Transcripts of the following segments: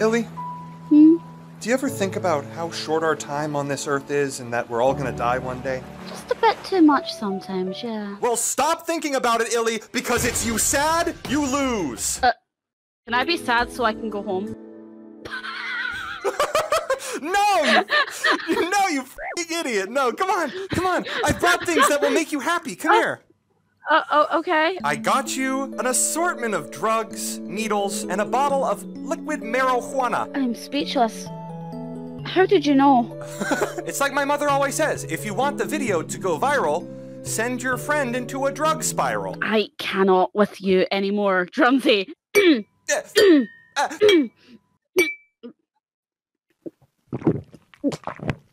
Illy, Hmm? do you ever think about how short our time on this earth is and that we're all gonna die one day? Just a bit too much sometimes, yeah. Well, stop thinking about it, Illy, because it's you sad, you lose. Can I be sad so I can go home? no! You, no, you f***ing idiot! No, come on, come on. I brought things that will make you happy. Come here. Uh, oh, okay. I got you an assortment of drugs, needles, and a bottle of liquid marijuana. I'm speechless. How did you know? It's like my mother always says if you want the video to go viral, send your friend into a drug spiral. I cannot with you anymore, Drumsy. Uh,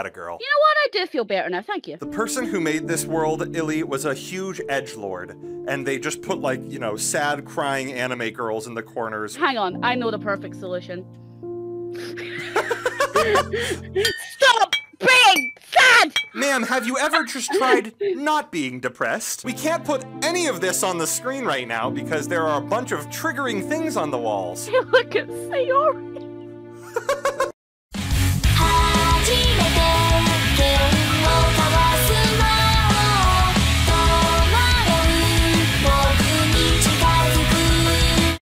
Atta girl. You know what? I do feel better now. Thank you. The person who made this world, Illy, was a huge edge lord, and they just put like you know sad crying anime girls in the corners. Hang on. I know the perfect solution. Stop being sad! Ma'am, have you ever just tried not being depressed? We can't put any of this on the screen right now because there are a bunch of triggering things on the walls. Look at Sayori.